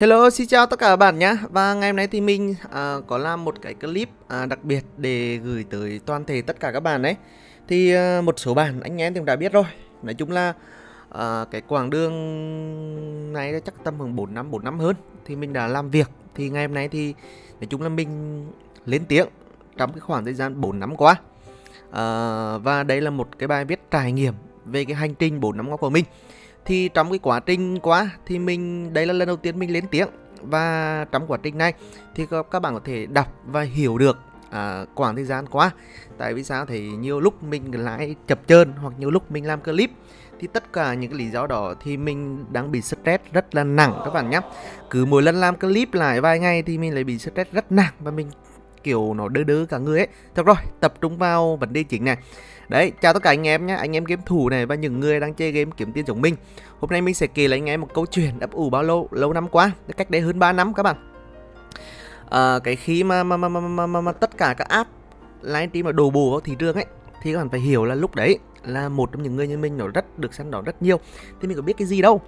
Hello, xin chào tất cả các bạn nhé Và ngày hôm nay thì mình à, có làm một cái clip à, đặc biệt để gửi tới toàn thể tất cả các bạn đấy Thì à, một số bạn anh em thì cũng đã biết rồi. Nói chung là à, cái quãng đường này chắc tầm khoảng 4 năm, 4 năm hơn Thì mình đã làm việc. Thì ngày hôm nay thì nói chung là mình lên tiếng trong cái khoảng thời gian 4 năm qua. À, Và đây là một cái bài viết trải nghiệm về cái hành trình 4 năm qua của mình thì trong cái quá trình quá thì mình đây là lần đầu tiên mình lên tiếng. Và trong quá trình này thì các bạn có thể đọc và hiểu được à, khoảng thời gian qua. Tại vì sao? Thì nhiều lúc mình lại chập chờn hoặc nhiều lúc mình làm clip thì tất cả những cái lý do đó thì mình đang bị stress rất là nặng các bạn nhé cứ mỗi lần làm clip lại vài ngày thì mình lại bị stress rất nặng và mình kiểu nó đơ đơ cả người ấy. Thôi rồi, tập trung vào vấn đề chính này. Đấy, chào tất cả anh em nhé, anh em game thủ này và những người đang chơi game kiếm tiền giống mình. Hôm nay mình sẽ kể lại anh em một câu chuyện ấp ủ bao lâu, lâu năm quá. Cách đây hơn 3 năm các bạn. À, Cái khi mà, mà, mà, mà, mà, mà, mà tất cả các app livestream mà đồ bù vào thị trường ấy Thì các bạn phải hiểu là lúc đấy là một trong những người như mình nó rất được săn đón rất nhiều. Thì mình có biết cái gì đâu.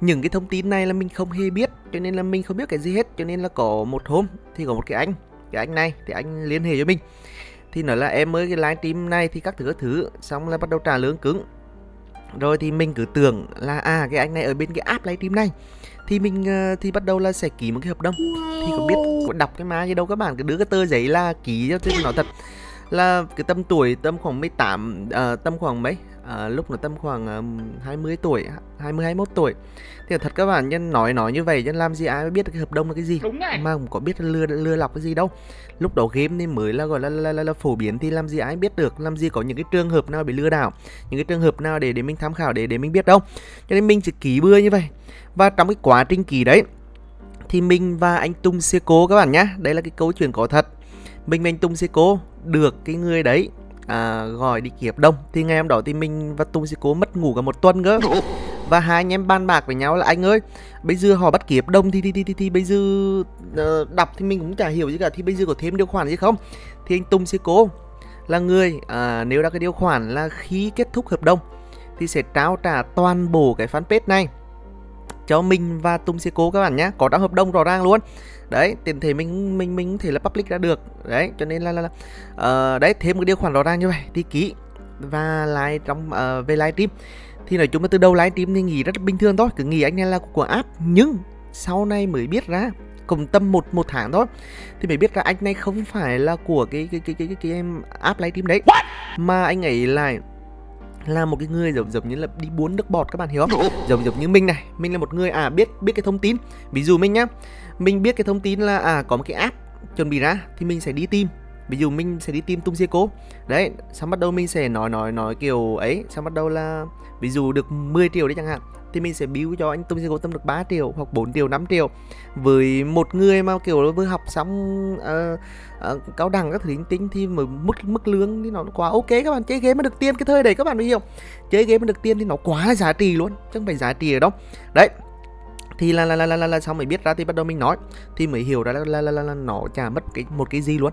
Những cái thông tin này là mình không hề biết Cho nên là mình không biết cái gì hết. Cho nên là có một hôm thì có một cái anh cái anh này thì anh liên hệ cho mình. Thì nói là em mới cái livestream này thì các thứ các thứ xong là bắt đầu trả lương cứng. Rồi thì mình cứ tưởng là à cái anh này ở bên cái app livestream này. Thì mình uh, thì bắt đầu là sẽ ký một cái hợp đồng. Thì có biết có đọc cái má gì đâu các bạn cứ đưa cái tờ giấy là ký cho tôi nói thật. Là cái tâm tuổi tâm khoảng 18 uh, tâm khoảng mấy à, lúc là tầm khoảng um, 20 tuổi 20 21 tuổi. Thì thật các bạn nhân nói nói như vậy nhân làm gì ai biết cái hợp đồng là cái gì? Đúng mà cũng có biết lừa lừa lọc cái gì đâu. Lúc đầu game thì mới là gọi là là, là, là phổ biến thì làm gì ai biết được làm gì có những cái trường hợp nào bị lừa đảo những cái trường hợp nào để để mình tham khảo để để mình biết đâu. Cho nên mình chỉ ký bưa như vậy. Và trong cái quá trình ký đấy thì mình và anh Tung Seco các bạn nhé đây là cái câu chuyện có thật. Mình và anh Tung Seco được cái người đấy à, gọi đi kiếp đông. Thì ngày hôm đó thì mình và tùng sẽ cố mất ngủ cả một tuần cơ. Và hai anh em ban bạc với nhau là anh ơi bây giờ họ bắt kiếp đông thì thì thì, thì, thì bây giờ uh, đọc thì mình cũng chả hiểu gì cả. Thì bây giờ có thêm điều khoản gì không? Thì anh tùng sẽ cố là người à, nếu đã cái điều khoản là khi kết thúc hợp đồng thì sẽ trao trả toàn bộ cái fanpage này cho mình và tùng sẽ cố các bạn nhé. Có trong hợp đồng rõ ràng luôn đấy tiền thể mình mình mình thể là public ra được. Đấy cho nên là là, là uh, đấy thêm một điều khoản rõ ràng như vậy thì ký và lại trong uh, về livestream thì nói chung là từ đầu livestream thì nghĩ rất bình thường thôi cứ nghĩ anh này là của app. Nhưng sau này mới biết ra cùng tâm một một tháng thôi thì mới biết ra anh này không phải là của cái cái cái cái cái, cái em app livestream đấy. What? mà anh ấy lại là một cái người giống giống như là đi buôn nước bọt các bạn hiểu không? Giống giống như mình này mình là một người à biết biết cái thông tin. Ví dụ mình nhá mình biết cái thông tin là à có một cái app chuẩn bị ra thì mình sẽ đi tìm. Ví dụ mình sẽ đi tìm tung cô. Đấy xong bắt đầu mình sẽ nói nói nói kiểu ấy. Xong bắt đầu là ví dụ được 10 triệu đấy chẳng hạn thì mình sẽ bill cho anh tung cô tâm được 3 triệu hoặc 4 triệu 5 triệu. Với một người mà kiểu vừa học xong uh, uh, cao đẳng các thứ tính tính thì mà mức mức lương thì nó quá ok các bạn. Chơi game mà được tiền cái thời đấy các bạn mới hiểu. Chơi game mà được tiền thì nó quá giá trị luôn chứ không phải giá trị ở đâu. Đấy thì là là là là, là, là xong mới biết ra thì bắt đầu mình nói. Thì mới hiểu ra là là, là, là, là nó chả mất cái một cái gì luôn.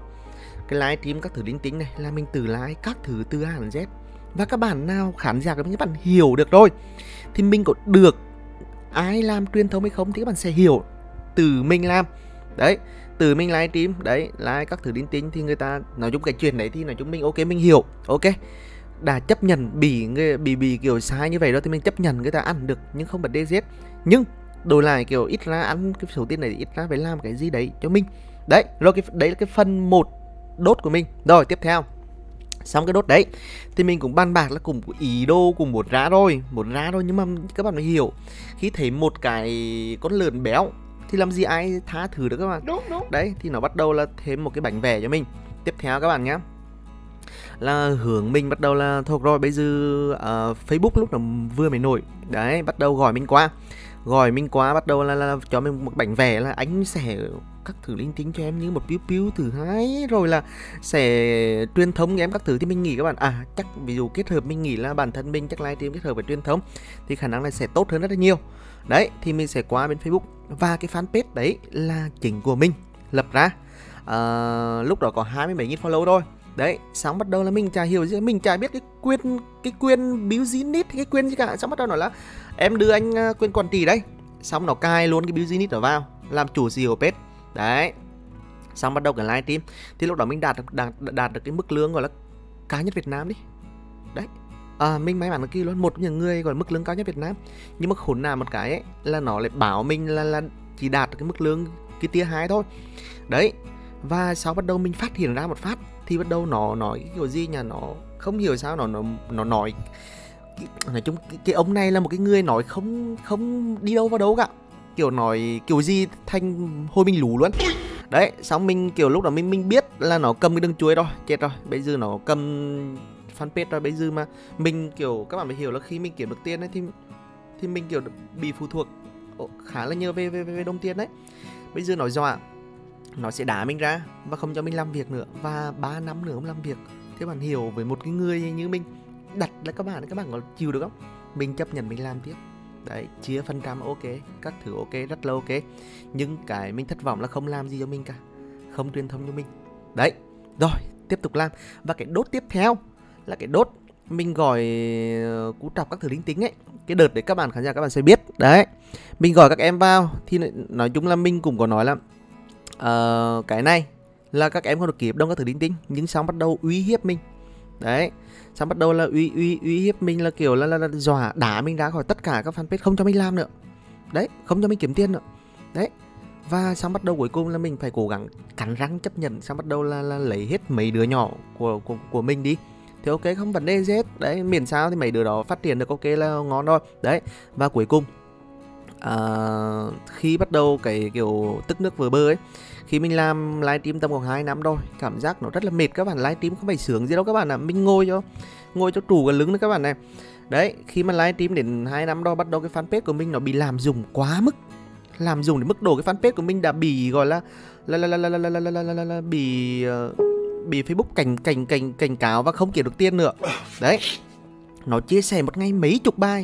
Cái live stream các thứ linh tính này là mình từ lái các thứ từ A đến Z. Và các bạn nào khán giả các bạn hiểu được rồi thì mình có được ai làm truyền thông hay không thì các bạn sẽ hiểu. Từ mình làm. Đấy từ mình live stream đấy live các thứ linh tính thì người ta nói chung cái chuyện đấy thì nói chung mình ok mình hiểu. Ok. Đã chấp nhận bị người bị bị kiểu sai như vậy đó thì mình chấp nhận người ta ăn được nhưng không bật giết nhưng đổi lại kiểu ít ra ăn cái số tiền này ít ra phải làm cái gì đấy cho mình. Đấy rồi cái đấy là cái phần một đốt của mình. Rồi tiếp theo. Xong cái đốt đấy thì mình cũng ban bạc là cùng ý đô cùng một rá rồi một rá thôi nhưng mà các bạn phải hiểu khi thấy một cái con lợn béo thì làm gì ai tha thử được các bạn? Đúng đúng. Đấy thì nó bắt đầu là thêm một cái bánh vẽ cho mình. Tiếp theo các bạn nhé là hướng mình bắt đầu là thuộc rồi bây giờ uh, Facebook lúc nào vừa mới nổi. Đấy bắt đầu gọi mình qua gọi mình quá bắt đầu là, là, là cho mình một bánh vẽ là anh sẽ các thử linh tính cho em như một piu piu thứ hai. Rồi là sẽ truyền thống em các thứ thì mình nghĩ các bạn. À chắc ví dụ kết hợp mình nghĩ là bản thân mình chắc livestream kết hợp với truyền thống thì khả năng này sẽ tốt hơn rất là nhiều. Đấy thì mình sẽ qua bên facebook. Và cái fanpage đấy là chính của mình lập ra. À, lúc đó có hai mươi mấy nghìn follow thôi đấy sáng bắt đầu là mình chả hiểu gì mình chả biết cái quyền cái quyền nít cái quyền gì cả. Xong bắt đầu nói là em đưa anh uh, quyền quản trị đấy xong nó cai luôn cái biểu nít nó vào làm chủ gì của pet đấy xong bắt đầu cái livestream thì lúc đó mình đạt được đạt, đạt được cái mức lương gọi là cao nhất Việt Nam đi. Đấy à, mình may mắn là kia luôn một những người gọi là mức lương cao nhất Việt Nam. Nhưng mà khốn nào một cái ấy là nó lại bảo mình là là chỉ đạt được cái mức lương cái tia hai thôi. Đấy và sau bắt đầu mình phát hiện ra một phát thì bắt đầu nó nói cái kiểu gì nhà nó không hiểu sao nó nó nó nói nói chung cái, cái ông này là một cái người nói không không đi đâu vào đâu cả. Kiểu nói kiểu gì thanh hôi mình lú luôn. Đấy xong mình kiểu lúc đó mình mình biết là nó cầm cái đường chuối rồi chết rồi. Bây giờ nó cầm fanpage rồi bây giờ mà mình kiểu các bạn phải hiểu là khi mình kiếm được tiền ấy thì thì mình kiểu bị phụ thuộc khá là nhiều về về về đồng tiền đấy. Bây giờ nó dọa nó sẽ đá mình ra và không cho mình làm việc nữa. Và 3 năm nữa không làm việc thế bạn hiểu với một cái người như mình, đặt là các bạn các bạn có chịu được không? Mình chấp nhận mình làm tiếp. Đấy, chia phần trăm ok, các thứ ok, rất là ok. Nhưng cái mình thất vọng là không làm gì cho mình cả, không truyền thông cho mình. Đấy, rồi, tiếp tục làm. Và cái đốt tiếp theo là cái đốt mình gọi ờ, cú trọc các thứ linh tính ấy. Cái đợt đấy các bạn khán giả, các bạn sẽ biết. Đấy, mình gọi các em vào thì nói chung là mình cũng có nói là uh, cái này là các em không được kịp đông các thứ đinh tinh nhưng xong bắt đầu uy hiếp mình. Đấy xong bắt đầu là uy uy uy hiếp mình là kiểu là, là, là dọa đá mình ra khỏi tất cả các fanpage không cho mình làm nữa. Đấy không cho mình kiếm tiền nữa. Đấy và xong bắt đầu cuối cùng là mình phải cố gắng cắn răng chấp nhận xong bắt đầu là, là lấy hết mấy đứa nhỏ của của, của mình đi. Thì ok không vấn đề gì hết. Đấy miền sao thì mấy đứa đó phát triển được ok là ngon thôi đấy và cuối cùng à, khi bắt đầu cái kiểu tức nước vừa bơ ấy khi mình làm livestream tầm khoảng 2 năm rồi cảm giác nó rất là mệt các bạn livestream không phải sướng gì đâu các bạn ạ à. mình ngồi cho ngồi cho trù cái lưng đấy các bạn này đấy khi mà livestream đến 2 năm đó bắt đầu cái fanpage của mình nó bị làm dùng quá mức làm dùng đến mức độ cái fanpage của mình đã bị gọi là là là là là là là là là là, là, bị uh, bị Facebook cảnh cảnh cảnh cảnh cáo và không kiếm được tiền nữa đấy nó chia sẻ một ngày mấy chục bài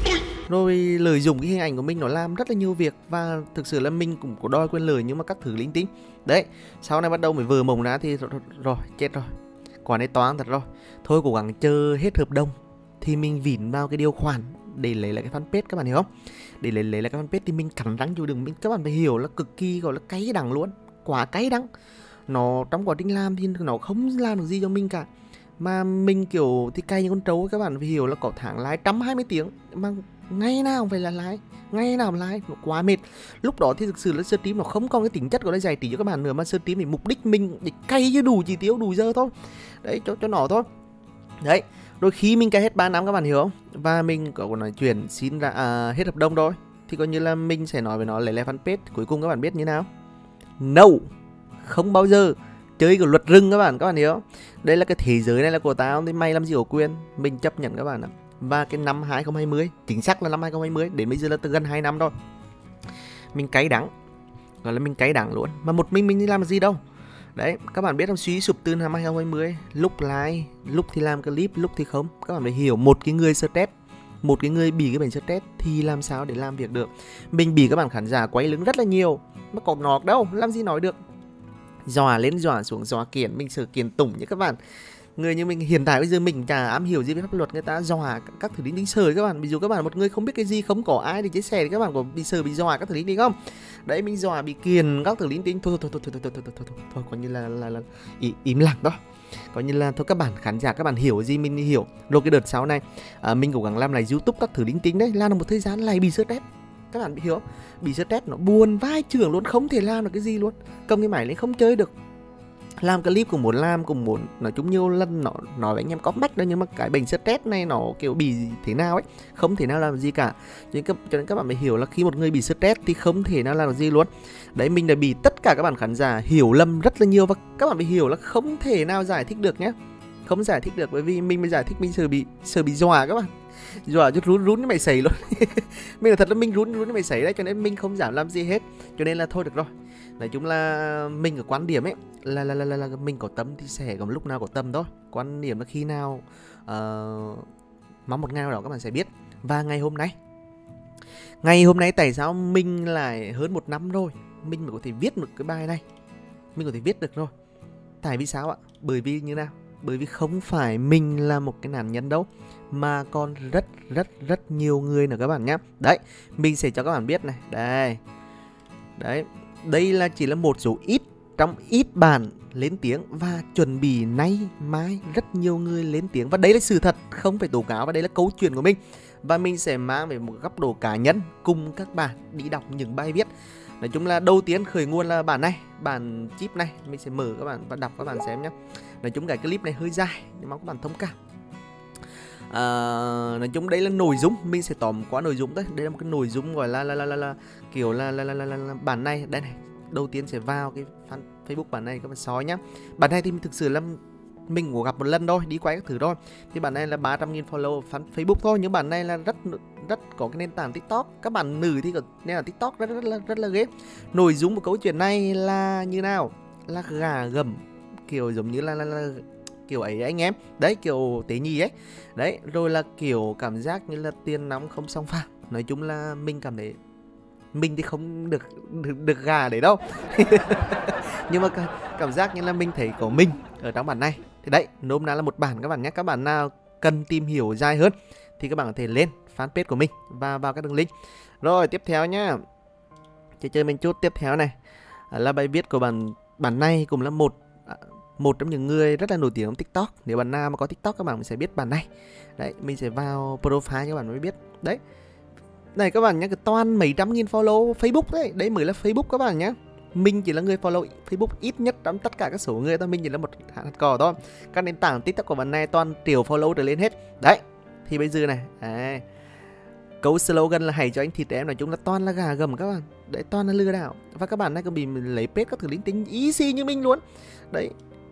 rồi lợi dụng cái hình ảnh của mình nó làm rất là nhiều việc và thực sự là mình cũng có đòi quên lời nhưng mà các thứ linh tinh. Đấy sau này bắt đầu mới vừa mộng ra thì rồi, rồi chết rồi. Quả này toán thật rồi. Thôi cố gắng chờ hết hợp đồng thì mình vỉn vào cái điều khoản để lấy lại cái fanpage các bạn hiểu không? Để lấy lấy lại cái fanpage thì mình cắn răng chịu đựng. Mình các bạn phải hiểu là cực kỳ gọi là cay đắng luôn. Quả cay đắng. Nó trong quá trình làm thì nó không làm được gì cho mình cả. Mà mình kiểu thì cay như con trâu các bạn phải hiểu là có tháng lái trăm hai mươi tiếng mà ngày nào cũng phải là lái ngày nào cũng lái nó quá mệt. Lúc đó thì thực sự là sơ tím nó không còn cái tính chất của nó giải trí cho các bạn nữa mà sơ tím thì mục đích mình để cay chứ đủ chỉ tiêu đủ giờ thôi. Đấy cho cho nó thôi. Đấy đôi khi mình cay hết 3 năm các bạn hiểu không? Và mình có nói chuyện xin ra à, hết hợp đồng rồi. Thì coi như là mình sẽ nói với nó lấy lại fanpage cuối cùng các bạn biết như nào. No không bao giờ chơi của luật rừng các bạn các bạn hiểu không? Đây là cái thế giới này là của tao thì mày làm gì có quyền? Mình chấp nhận các bạn ạ và cái năm 2020 chính xác là năm 2020 đến bây giờ là từ gần 2 năm rồi. Mình cay đắng, gọi là mình cay đắng luôn. Mà một mình mình đi làm gì đâu. Đấy, các bạn biết không, suy sụp từ năm 2020 lúc like, lúc thì làm clip, lúc thì không. Các bạn phải hiểu, một cái người stress, một cái người bị cái bệnh stress thì làm sao để làm việc được? Mình bị các bạn khán giả quay lưng rất là nhiều, mà còn ngọt đâu, làm gì nói được? Dòa lên dòa xuống dòa kiển mình sửa kiển tủng như các bạn người như mình hiện tại bây giờ mình chả am hiểu gì về pháp luật người ta dọa các thứ đính đính sờ các bạn. Ví dụ các bạn một người không biết cái gì không có ai để chia sẻ thì các bạn có bị sờ bị dọa các thứ đính đính không? Đấy mình dọa bị kiền các thứ đính đính thôi thôi thôi thôi thôi thôi thôi thôi thôi thôi thôi coi như là là, là ý, im lặng đó coi như là thôi các bạn khán giả các bạn hiểu gì mình hiểu. Rồi cái đợt sau này à, mình cố gắng làm lại youtube các thứ đính tính đấy làm được một thời gian lại bị stress các bạn bị hiểu không? bị stress nó buồn vai trưởng luôn không thể làm được cái gì luôn. Cầm cái máy lên không chơi được làm clip cũng muốn làm cũng muốn nói chung nhiều lần nó nói với anh em có mách đó nhưng mà cái bệnh stress này nó kiểu bị thế nào ấy không thể nào làm gì cả. Cho nên, các, cho nên các bạn phải hiểu là khi một người bị stress thì không thể nào làm được gì luôn. Đấy mình đã bị tất cả các bạn khán giả hiểu lầm rất là nhiều và các bạn phải hiểu là không thể nào giải thích được nhé không giải thích được bởi vì mình mới giải thích mình sợ bị sợ bị dọa các bạn. Dọa chút rún rún mày sấy luôn. Mình là thật là mình rún rún mày sấy đấy cho nên mình không giảm làm gì hết. Cho nên là thôi được rồi nói chung là mình ở quan điểm ấy là là là, là, là mình có tâm thì sẽ có lúc nào có tâm thôi. Quan điểm là khi nào uh, mong một ngày nào đó các bạn sẽ biết. Và ngày hôm nay ngày hôm nay tại sao mình lại hơn một năm rồi? Mình mới có thể viết được cái bài này. Mình có thể viết được rồi tại vì sao ạ? Bởi vì như nào? Bởi vì không phải mình là một cái nạn nhân đâu mà còn rất rất rất nhiều người nữa các bạn nhé đấy mình sẽ cho các bạn biết này. Đây. Đấy đây là chỉ là một số ít, trong ít bạn lên tiếng và chuẩn bị nay mai rất nhiều người lên tiếng. Và đây là sự thật, không phải tố cáo và đây là câu chuyện của mình. Và mình sẽ mang về một góc độ cá nhân cùng các bạn đi đọc những bài viết. Nói chung là đầu tiên khởi nguồn là bản này, bản chip này. Mình sẽ mở các bạn và đọc các bạn xem nhé. Nói chung cái clip này hơi dài, nhưng mong các bạn thông cảm à, nói chung đây là nội dung mình sẽ tóm qua nội dung đấy đây là một cái nội dung gọi là là là là, là kiểu là là, là, là, là, là bản này. Đây này đầu tiên sẽ vào cái fan Facebook bản này các bạn soi nhá. Bản này thì mình thực sự là mình cũng gặp một lần thôi đi quay các thứ thôi. Thì bản này là 300 nghìn follow fan Facebook thôi nhưng bản này là rất rất có cái nền tảng TikTok. Các bạn nữ thì có nền tảng TikTok rất rất là rất là ghê nội dung của câu chuyện này là như nào? Là gà gầm kiểu giống như là, là, là kiểu ấy anh em. Đấy kiểu tế nhi ấy. Đấy rồi là kiểu cảm giác như là tiền nóng không xong phạt nói chung là mình cảm thấy mình thì không được được, được gà đấy đâu. Nhưng mà cảm giác như là mình thấy có mình ở trong bản này. Thì đấy nôm na là một bản các bạn nhé. Các bạn nào cần tìm hiểu dài hơn thì các bạn có thể lên fanpage của mình và vào các đường link. Rồi tiếp theo nhá. Chơi chơi mình chút. Tiếp theo này là bài viết của bản bản này cũng là một một trong những người rất là nổi tiếng trong TikTok. Nếu bạn nào mà có TikTok các bạn sẽ biết bạn này. Đấy mình sẽ vào profile các bạn mới biết. Đấy. Này các bạn nhé cái toàn mấy trăm nghìn follow Facebook đấy. Đấy mới là Facebook các bạn nhé mình chỉ là người follow Facebook ít nhất trong tất cả các số người thôi. Mình chỉ là một hạt cỏ thôi. Các nền tảng tiktok của bạn này toàn triệu follow trở lên hết. Đấy. Thì bây giờ này à, câu slogan là hãy cho anh thịt em nói chung là toàn là gà gầm các bạn. Đấy toàn là lừa đảo. Và các bạn này cũng bị lấy pet các thứ linh tinh easy như mình luôn. Đấy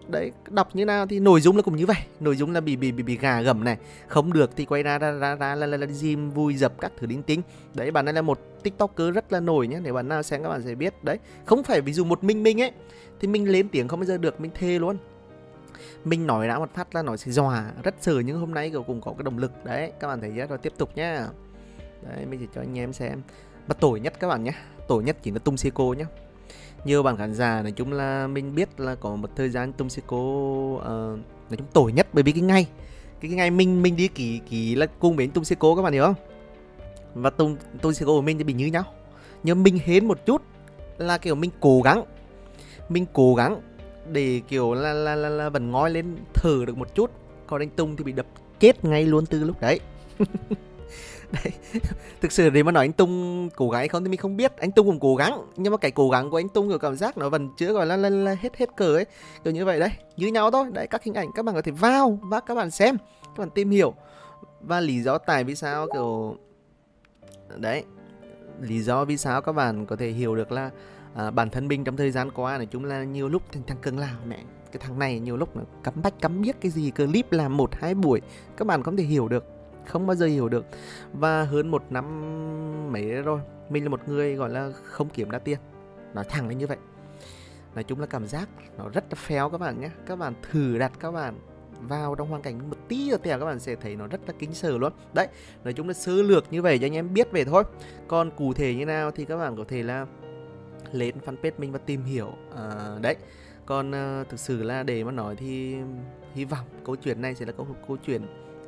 đấy đọc như nào thì nội dung là cũng như vậy. Nội dung là bị bị bị, bị gà gầm này. Không được thì quay ra ra ra, ra là, là, là gym vui dập các thứ linh tinh. Đấy bạn này là một tiktoker rất là nổi nhé nếu bạn nào xem các bạn sẽ biết. Đấy không phải ví dụ một mình mình ấy thì mình lên tiếng không bao giờ được mình thê luôn. Mình nói đã một phát là nói sẽ dòa rất sợ nhưng hôm nay cũng có cái động lực. Đấy các bạn thấy chưa rồi tiếp tục nhá. Đấy mình sẽ cho anh em xem. Mà tồi nhất các bạn nhé tồi nhất chỉ là tung seco nhé nhiều bạn khán giả nói chung là mình biết là có một thời gian tung seco uh, ờ, nói chung tồi nhất bởi vì cái ngày cái, cái ngày mình mình đi ký ký là cùng với tung seco các bạn hiểu không? Và tung tung seco của mình thì bị như nhau. Nhưng mình hến một chút là kiểu mình cố gắng mình cố gắng để kiểu là là là, là vẫn ngoi lên thử được một chút. Còn anh tung thì bị đập chết ngay luôn từ lúc đấy. đấy. Thực sự để mà nói anh tung cố gắng hay không thì mình không biết. Anh tung cũng cố gắng nhưng mà cái cố gắng của anh tung kiểu cảm giác nó vẫn chưa gọi là, là, là hết hết cờ ấy. Kiểu như vậy đấy như nhau thôi. Đấy các hình ảnh các bạn có thể vào và các bạn xem các bạn tìm hiểu. Và lý do tại vì sao kiểu đấy lý do vì sao các bạn có thể hiểu được là à, bản thân mình trong thời gian qua này chúng là nhiều lúc thằng, thằng cường làm mẹ cái thằng này nhiều lúc nó cắm bách cắm biết cái gì clip làm một hai buổi các bạn không thể hiểu được không bao giờ hiểu được. Và hơn một năm mấy rồi mình là một người gọi là không kiếm ra tiền. Nói thẳng là như vậy. Nói chung là cảm giác nó rất là phéo các bạn nhé. Các bạn thử đặt các bạn vào trong hoàn cảnh một tí rồi thì các bạn sẽ thấy nó rất là kính sở luôn. Đấy nói chung là sơ lược như vậy cho anh em biết về thôi. Còn cụ thể như nào thì các bạn có thể là lên fanpage mình và tìm hiểu. À, đấy. Còn uh, thực sự là để mà nói thì hy vọng câu chuyện này sẽ là câu câu chuyện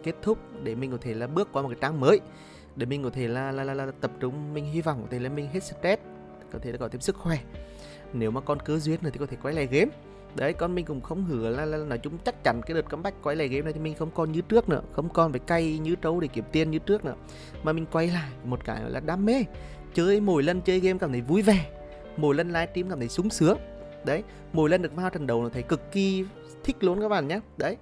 kết thúc để mình có thể là bước qua một cái trang mới để mình có thể là là, là, là tập trung mình hy vọng có thể là mình hết stress có thể là có thêm sức khỏe. Nếu mà còn cứ duyên nữa thì có thể quay lại game. Đấy con mình cũng không hứa là, là, là nói chung chắc chắn cái đợt comeback quay lại game này thì mình không còn như trước nữa không còn phải cay như trâu để kiếm tiền như trước nữa. Mà mình quay lại một cái là đam mê chơi mỗi lần chơi game cảm thấy vui vẻ mỗi lần livestream cảm thấy sung sướng. Đấy mỗi lần được vào trận đấu là thấy cực kỳ thích luôn các bạn nhé đấy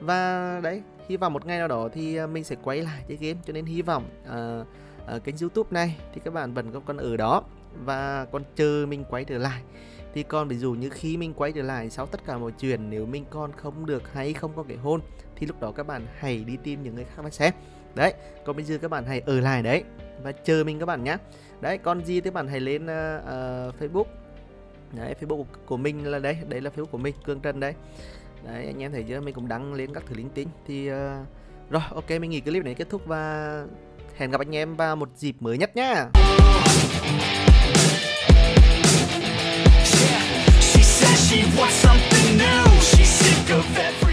và đấy hy vọng một ngày nào đó thì ờ, mình sẽ quay lại chơi game. Cho nên hy vọng uh, ở kênh youtube này thì các bạn vẫn còn ở đó và còn chờ mình quay trở lại. Thì còn ví dụ như khi mình quay trở lại sau tất cả mọi chuyện nếu mình còn không được hay không có cái hôn thì lúc đó các bạn hãy đi tìm những người khác mà xem. Đấy còn bây giờ các bạn hãy ở lại đấy và chờ mình các bạn nhé đấy còn gì thì bạn hãy lên uh, uh, facebook. Đấy facebook của mình là đấy đấy là facebook của mình cương trần đấy đấy anh em thấy chưa mình cũng đăng lên các thứ linh tinh thì uh, rồi ok mình nghỉ clip này kết thúc và hẹn gặp anh em vào một dịp mới nhất nhá She wants something new. She's sick of everything.